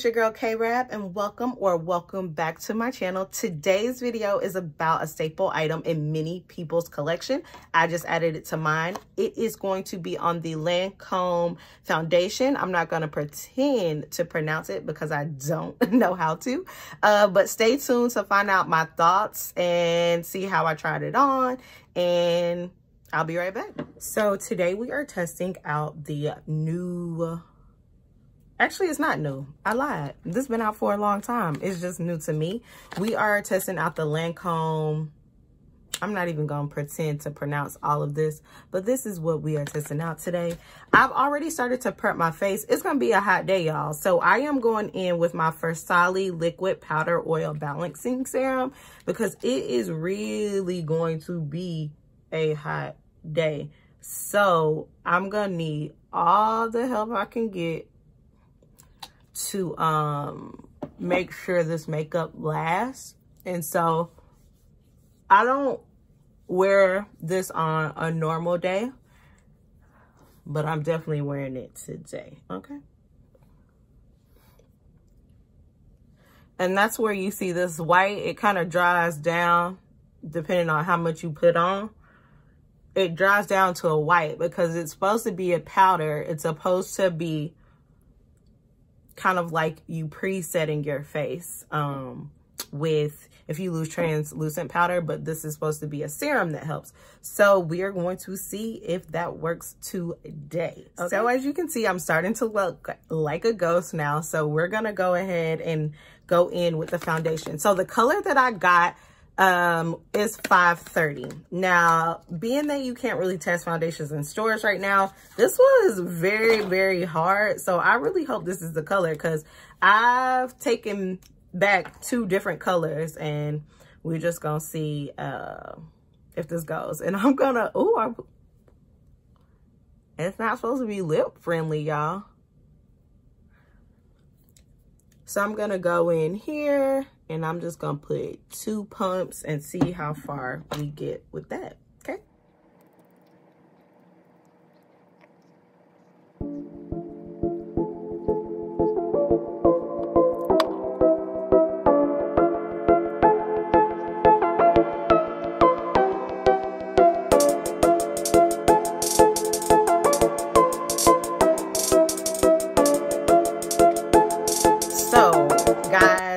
it's your girl KayRab and welcome or welcome back to my channel. Today's video is about a staple item in many people's collection. I just added it to mine. It is going to be on the Lancome foundation. I'm not going to pretend to pronounce it because I don't know how to. Uh, but stay tuned to find out my thoughts and see how I tried it on and I'll be right back. So today we are testing out the new Actually, it's not new. I lied. This has been out for a long time. It's just new to me. We are testing out the Lancome. I'm not even going to pretend to pronounce all of this, but this is what we are testing out today. I've already started to prep my face. It's going to be a hot day, y'all. So I am going in with my Versali Liquid Powder Oil Balancing Serum because it is really going to be a hot day. So I'm going to need all the help I can get to um, make sure this makeup lasts. And so I don't wear this on a normal day, but I'm definitely wearing it today, okay? And that's where you see this white, it kind of dries down depending on how much you put on. It dries down to a white because it's supposed to be a powder. It's supposed to be kind of like you pre-setting your face um, with if you lose translucent powder, but this is supposed to be a serum that helps. So we are going to see if that works today. Okay. So as you can see, I'm starting to look like a ghost now. So we're going to go ahead and go in with the foundation. So the color that I got um, is 530. Now, being that you can't really test foundations in stores right now, this was very, very hard. So I really hope this is the color because I've taken back two different colors and we're just to see uh, if this goes. And I'm to, oh, it's not supposed to be lip friendly, y'all. So I'm to go in here and I'm just to put two pumps and see how far we get with that.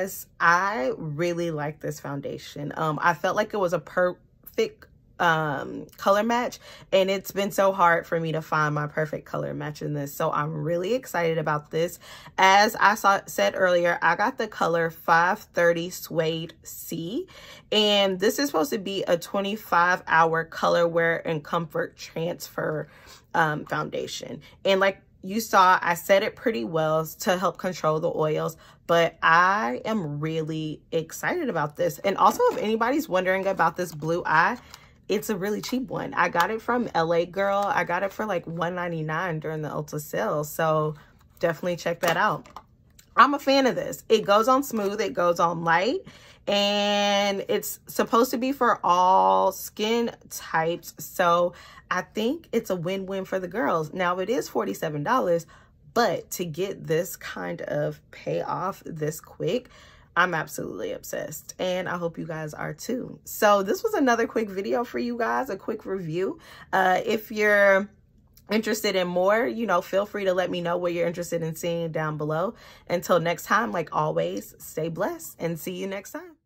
Okay. really like this foundation. Um, I felt like it was a perfect um color match and it's been so hard for me to find my perfect color match in this so i'm really excited about this as i saw said earlier i got the color 530 suede c and this is supposed to be a 25 hour color wear and comfort transfer um foundation and like you saw I set it pretty well to help control the oils, but I am really excited about this. And also if anybody's wondering about this blue eye, it's a really cheap one. I got it from LA Girl. I got it for like $1.99 during the Ulta sale. So definitely check that out. I'm a fan of this. It goes on smooth. It goes on light. And it's supposed to be for all skin types. So I think it's a win-win for the girls. Now it is $47, but to get this kind of payoff this quick, I'm absolutely obsessed and I hope you guys are too. So this was another quick video for you guys, a quick review. Uh, if you're interested in more, you know, feel free to let me know what you're interested in seeing down below. Until next time, like always, stay blessed and see you next time.